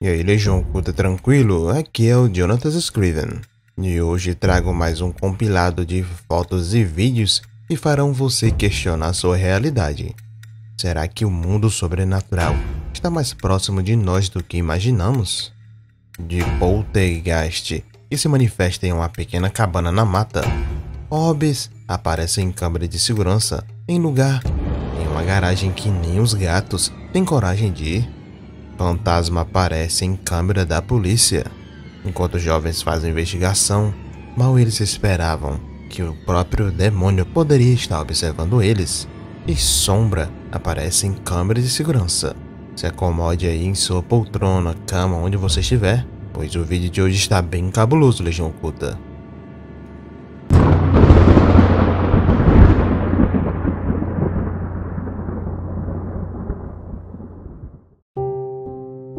E aí, Legião Culta Tranquilo? Aqui é o Jonathan Scriven. E hoje trago mais um compilado de fotos e vídeos que farão você questionar sua realidade. Será que o mundo sobrenatural está mais próximo de nós do que imaginamos? De poltergeist que se manifesta em uma pequena cabana na mata. Orbes aparecem em câmera de segurança em lugar em uma garagem que nem os gatos têm coragem de ir. Fantasma aparece em câmera da polícia. Enquanto os jovens fazem investigação, mal eles esperavam que o próprio demônio poderia estar observando eles. E Sombra aparece em câmera de segurança. Se acomode aí em sua poltrona, cama, onde você estiver, pois o vídeo de hoje está bem cabuloso, Legião Oculta.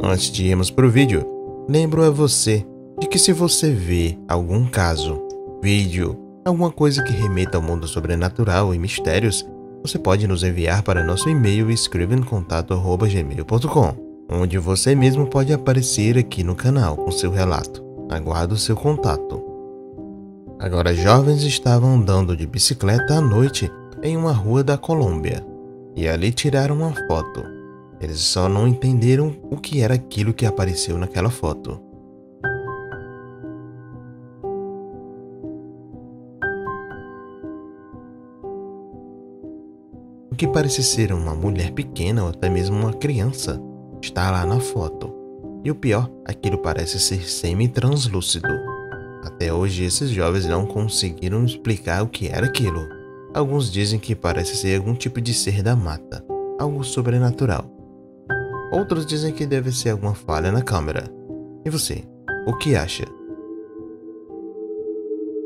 Antes de irmos para o vídeo, lembro a você de que se você vê algum caso, vídeo, alguma coisa que remeta ao mundo sobrenatural e mistérios, você pode nos enviar para nosso e-mail escrevencontato.gmail.com, onde você mesmo pode aparecer aqui no canal com seu relato. Aguardo seu contato. Agora, jovens estavam andando de bicicleta à noite em uma rua da Colômbia e ali tiraram uma foto. Eles só não entenderam o que era aquilo que apareceu naquela foto. O que parece ser uma mulher pequena ou até mesmo uma criança está lá na foto. E o pior, aquilo parece ser semi-translúcido. Até hoje, esses jovens não conseguiram explicar o que era aquilo. Alguns dizem que parece ser algum tipo de ser da mata, algo sobrenatural. Outros dizem que deve ser alguma falha na câmera. E você, o que acha?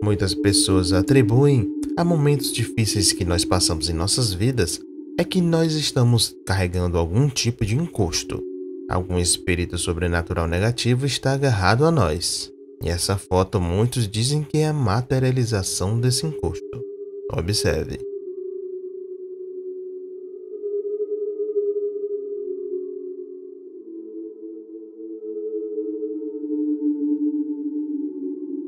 Muitas pessoas atribuem a momentos difíceis que nós passamos em nossas vidas é que nós estamos carregando algum tipo de encosto. Algum espírito sobrenatural negativo está agarrado a nós. E essa foto muitos dizem que é a materialização desse encosto. Observe.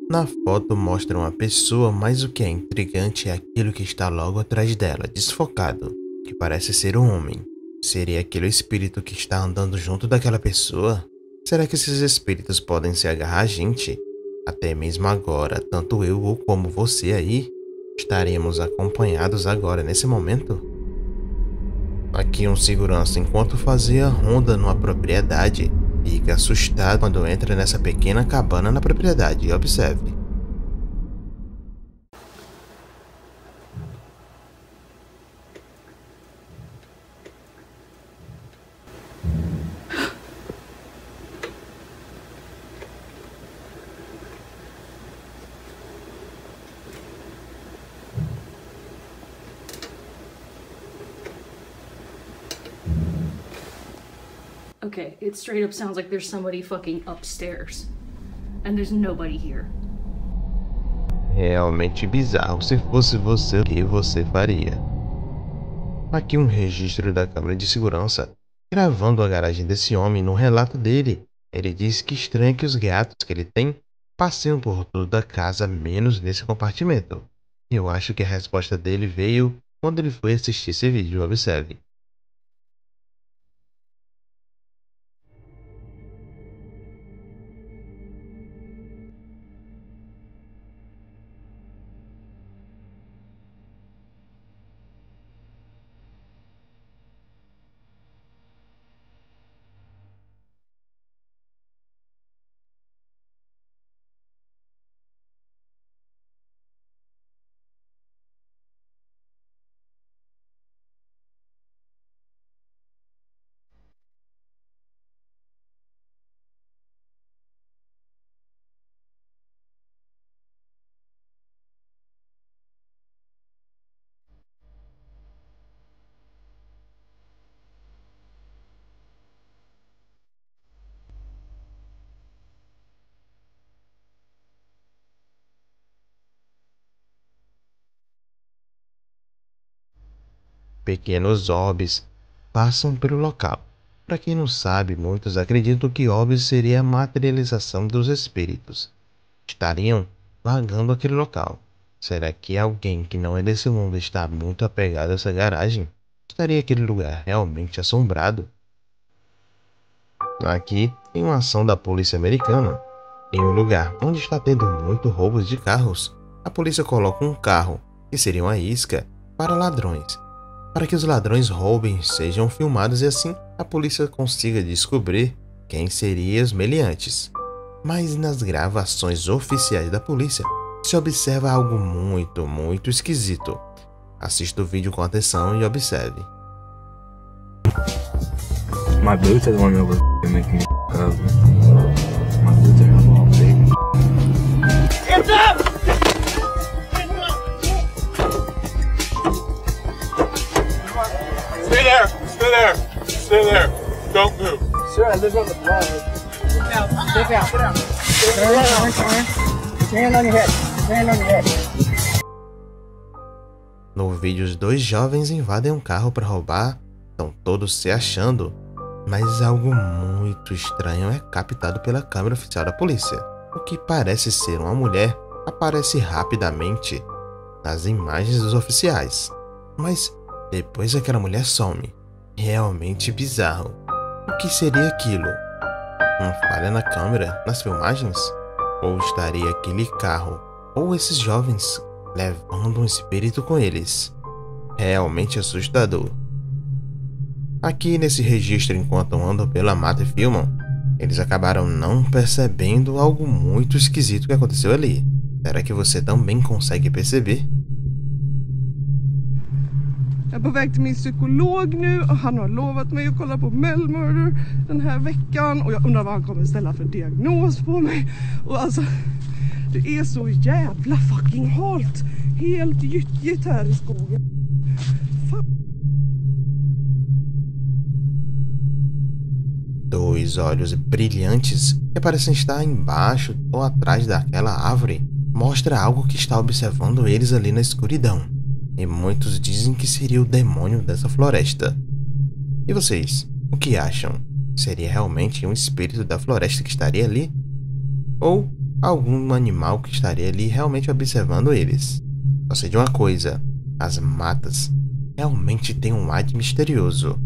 Na foto mostra uma pessoa, mas o que é intrigante é aquilo que está logo atrás dela, desfocado, que parece ser um homem. Seria aquele espírito que está andando junto daquela pessoa? Será que esses espíritos podem se agarrar a gente? Até mesmo agora, tanto eu ou como você aí, estaremos acompanhados agora nesse momento? Aqui um segurança enquanto fazia ronda numa propriedade Fica assustado quando entra nessa pequena cabana na propriedade. Observe. Okay, it straight up sounds like there's somebody fucking upstairs. And there's nobody here. Realmente bizarro. Se fosse você, o que você faria? Aqui um registro da câmera de segurança gravando a garagem desse homem no relato dele. Ele disse que estranha que os gatos que ele tem passeiam por toda a casa menos nesse compartimento. Eu acho que a resposta dele veio quando ele foi assistir esse vídeo, observe. Pequenos orbes passam pelo local. Para quem não sabe, muitos acreditam que Orbis seria a materialização dos espíritos. Estariam vagando aquele local. Será que alguém que não é desse mundo está muito apegado a essa garagem? Estaria aquele lugar realmente assombrado? Aqui tem uma ação da polícia americana. Em um lugar onde está tendo muito roubos de carros, a polícia coloca um carro, que seria uma isca, para ladrões para que os ladrões roubem sejam filmados e assim a polícia consiga descobrir quem seriam os meliantes. Mas nas gravações oficiais da polícia se observa algo muito, muito esquisito. Assista o vídeo com atenção e observe. My boots the one me there. Stay there. Stay there. Don't move. Sir, I live on the block. Now, sit down. Sit down. Turn, turn, turn. Put your hand on your head. Put your hand on your head. No vídeo, os dois jovens invadem um carro para roubar, estão todos se achando, mas algo muito estranho é captado pela câmera oficial da polícia. O que parece ser uma mulher aparece rapidamente nas imagens dos oficiais. Mas depois aquela mulher some. Realmente bizarro. O que seria aquilo? Uma falha na câmera, nas filmagens? Ou estaria aquele carro, ou esses jovens, levando um espírito com eles? Realmente assustador. Aqui nesse registro, enquanto andam pela mata e filmam, eles acabaram não percebendo algo muito esquisito que aconteceu ali. Será que você também consegue perceber? Är på väg till min psykolog nu och han har lovat mig att kolla på Melmurder den här veckan och jag undrar vad han kommer ställa för diagnos på mig. Och alltså, det är så jävla fucking halt. Helt gyttjigt här i skogen. Fan. Dois olhos brilhantes que parecem estar embaixo ou atrás daquela árvore mostra algo que está observando eles ali na escuridão e muitos dizem que seria o demônio dessa floresta. E vocês, o que acham? Seria realmente um espírito da floresta que estaria ali? Ou algum animal que estaria ali realmente observando eles? Só sei de uma coisa: as matas realmente têm um ar misterioso.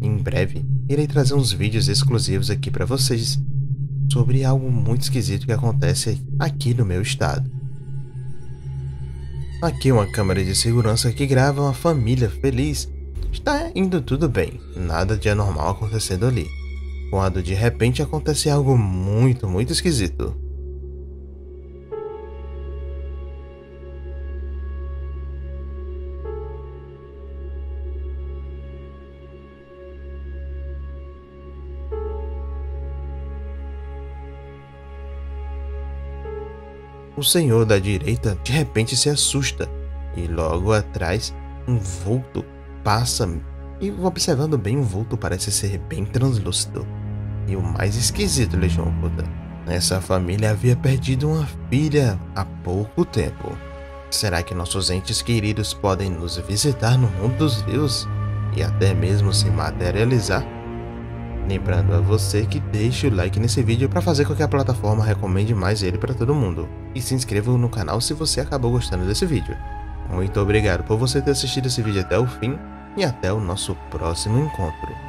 Em breve, irei trazer uns vídeos exclusivos aqui para vocês sobre algo muito esquisito que acontece aqui no meu estado. Aqui uma câmera de segurança que grava uma família feliz. Está indo tudo bem, nada de anormal acontecendo ali. Quando de repente acontece algo muito, muito esquisito. O senhor da direita de repente se assusta e logo atrás um vulto passa e observando bem o vulto parece ser bem translúcido. E o mais esquisito, Legião Oculta, essa família havia perdido uma filha há pouco tempo. Será que nossos entes queridos podem nos visitar no mundo dos vivos e até mesmo se materializar? Lembrando a você que deixe o like nesse vídeo para fazer com que a plataforma recomende mais ele para todo mundo. E se inscreva no canal se você acabou gostando desse vídeo. Muito obrigado por você ter assistido esse vídeo até o fim e até o nosso próximo encontro.